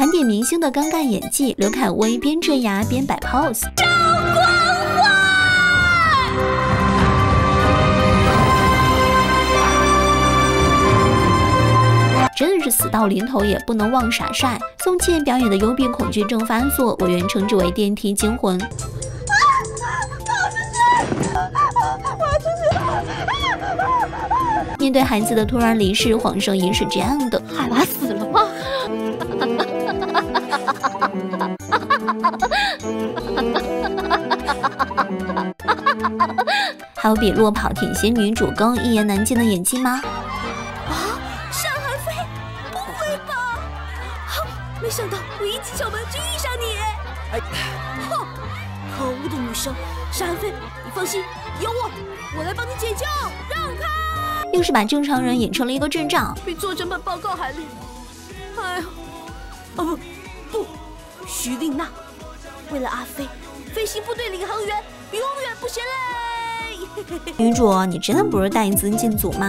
盘点明星的尴尬演技，刘恺威边遮牙边摆 pose。真的是死到临头也不能忘傻帅。宋茜表演的幽闭恐惧症发作，我原称之为电梯惊魂。面对孩子的突然离世，黄圣依是这样的：海娃死了吗？还有比落跑天仙女主更一言难尽的演技吗？啊，上海飞，不会吧没想到我一进校门就遇上你！哎，哼，可恶的女生！山飞，你放心，有我，我来帮你解救。让开！又是把正常人演成了一个智障，比做整本报告还累。哎呀，哦不，不，徐丽娜，为了阿飞，飞行部队领航员永远不嫌累。女主，你真的不是带资进组吗？